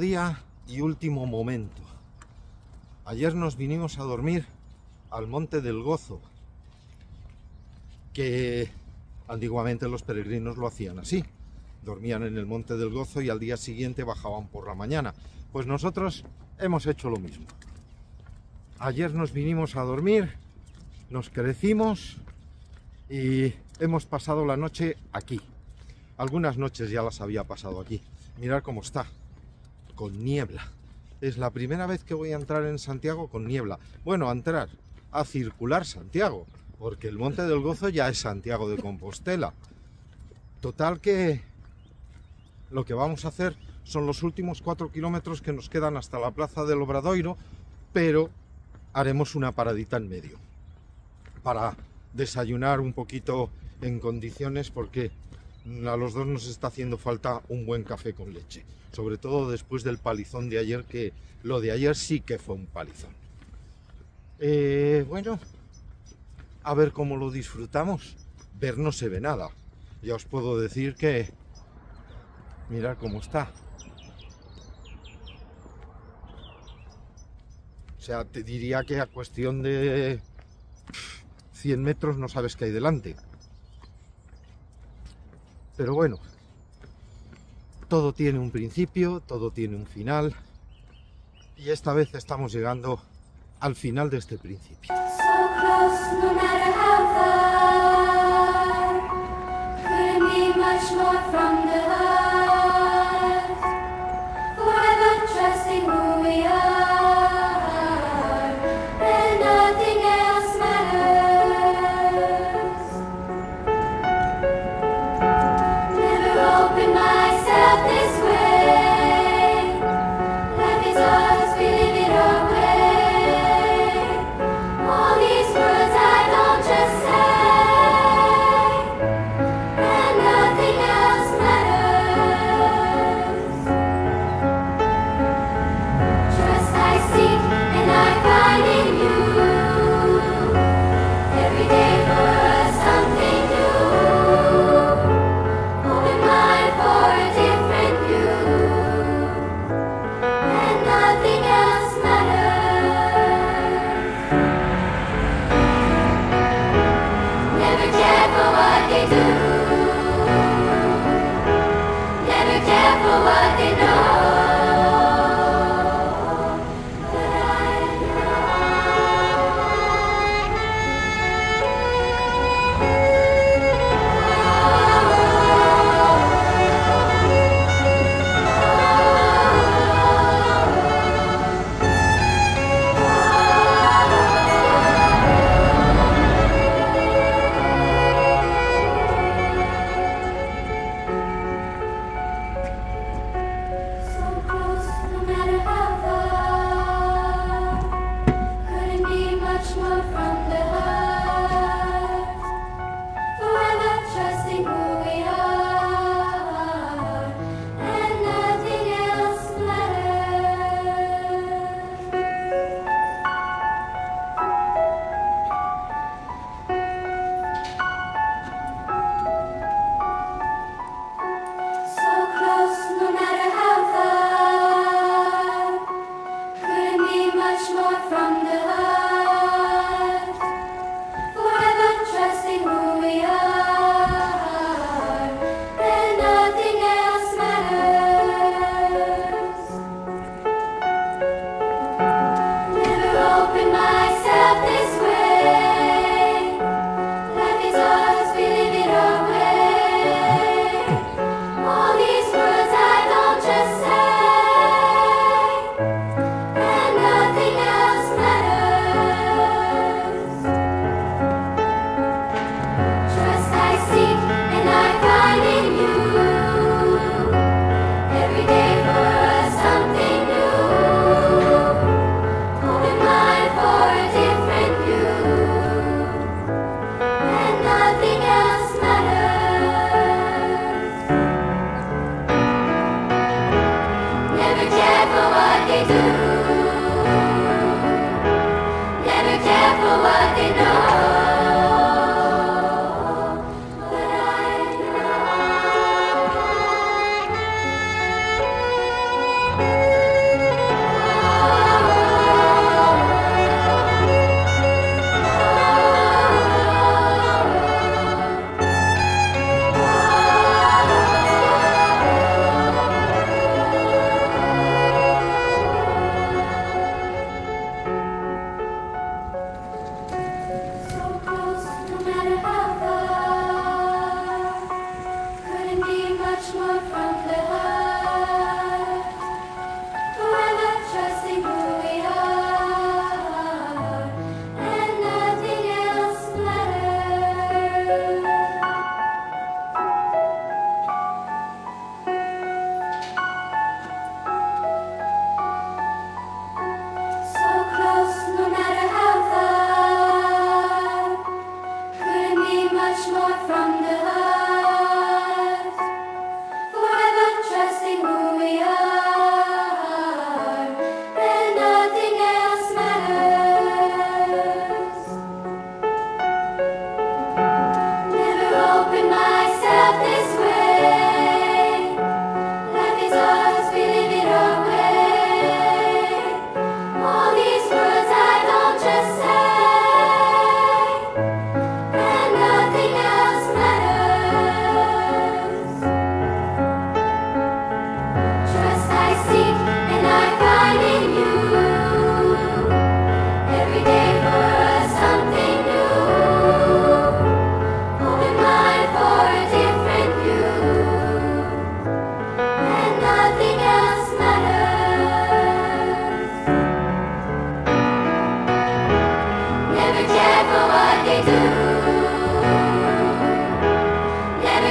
día y último momento. Ayer nos vinimos a dormir al Monte del Gozo, que antiguamente los peregrinos lo hacían así. Dormían en el Monte del Gozo y al día siguiente bajaban por la mañana. Pues nosotros hemos hecho lo mismo. Ayer nos vinimos a dormir, nos crecimos y hemos pasado la noche aquí. Algunas noches ya las había pasado aquí. Mirad cómo está, con niebla. Es la primera vez que voy a entrar en Santiago con niebla. Bueno, a entrar, a circular Santiago, porque el Monte del Gozo ya es Santiago de Compostela. Total que lo que vamos a hacer son los últimos cuatro kilómetros que nos quedan hasta la plaza del Obradoiro, pero haremos una paradita en medio para desayunar un poquito en condiciones porque a los dos nos está haciendo falta un buen café con leche, sobre todo después del palizón de ayer, que lo de ayer sí que fue un palizón. Eh, bueno, a ver cómo lo disfrutamos. Ver no se ve nada. Ya os puedo decir que mirad cómo está. O sea, te diría que a cuestión de 100 metros no sabes qué hay delante. Pero bueno, todo tiene un principio, todo tiene un final y esta vez estamos llegando al final de este principio.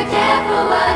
careful